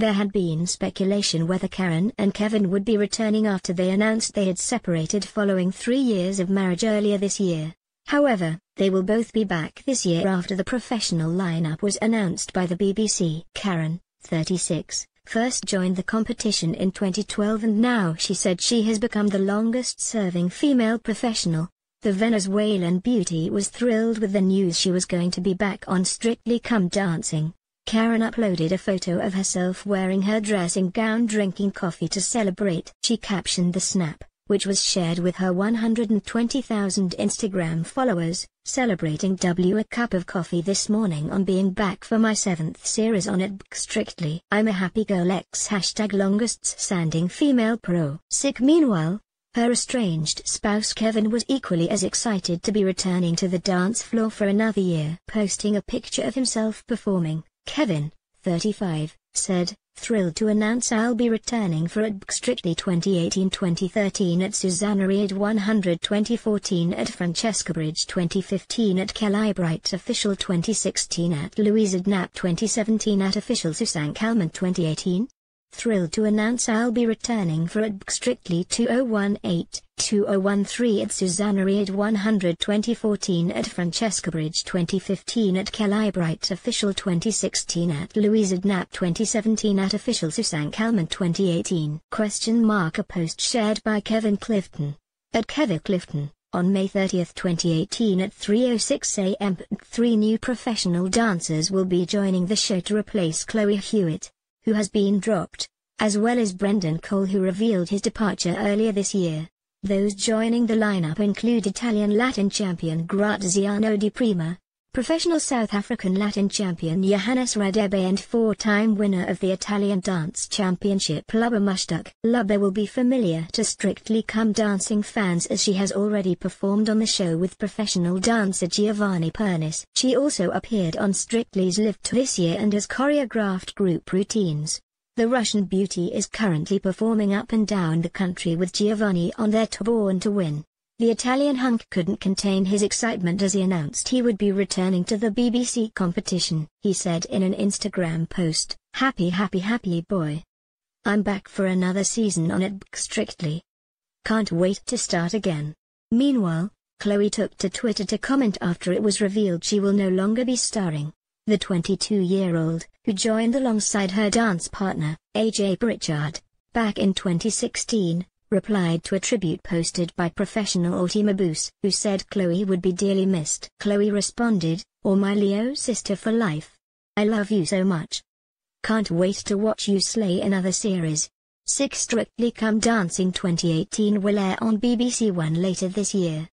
There had been speculation whether Karen and Kevin would be returning after they announced they had separated following three years of marriage earlier this year. However, they will both be back this year after the professional lineup was announced by the BBC. Karen, 36, first joined the competition in 2012 and now she said she has become the longest-serving female professional. The Venezuelan beauty was thrilled with the news she was going to be back on Strictly Come Dancing. Karen uploaded a photo of herself wearing her dressing gown drinking coffee to celebrate. She captioned the snap, which was shared with her 120,000 Instagram followers, celebrating W a cup of coffee this morning on being back for my seventh series on it Strictly. I'm a happy girl X hashtag longest standing female pro. Sick meanwhile, her estranged spouse Kevin was equally as excited to be returning to the dance floor for another year. Posting a picture of himself performing, Kevin, 35, said, thrilled to announce I'll be returning for at Strictly 2018-2013 at Susanna Reid 100 2014 at Francesca Bridge 2015 at Kellie Bright Official 2016 at Louisa Knapp 2017 at Official Susan Calman 2018 Thrilled to announce I'll be returning for at Strictly 2018-2013 at Susanna Reid 100 2014 at Francesca Bridge 2015 at Kellie Bright Official 2016 at Louisa Knapp 2017 at Official Susan Calman 2018 Question mark A post shared by Kevin Clifton. At Kevin Clifton, on May 30, 2018 at 3.06 am three new professional dancers will be joining the show to replace Chloe Hewitt who has been dropped, as well as Brendan Cole who revealed his departure earlier this year. Those joining the lineup include Italian Latin champion Graziano Di Prima, professional South African Latin champion Johannes Radebe and four-time winner of the Italian Dance Championship Luba Mushtuk. Luba will be familiar to Strictly Come Dancing fans as she has already performed on the show with professional dancer Giovanni Pernice. She also appeared on Strictly's Live this year and has choreographed group routines. The Russian beauty is currently performing up and down the country with Giovanni on their tour Born to Win. The Italian hunk couldn't contain his excitement as he announced he would be returning to the BBC competition. He said in an Instagram post, Happy happy happy boy. I'm back for another season on it strictly. Can't wait to start again. Meanwhile, Chloe took to Twitter to comment after it was revealed she will no longer be starring. The 22-year-old, who joined alongside her dance partner, AJ Pritchard, back in 2016, replied to a tribute posted by professional Oti Mabuse, who said Chloe would be dearly missed. Chloe responded, or my Leo sister for life. I love you so much. Can't wait to watch you slay another series. 6 Strictly Come Dancing 2018 will air on BBC One later this year.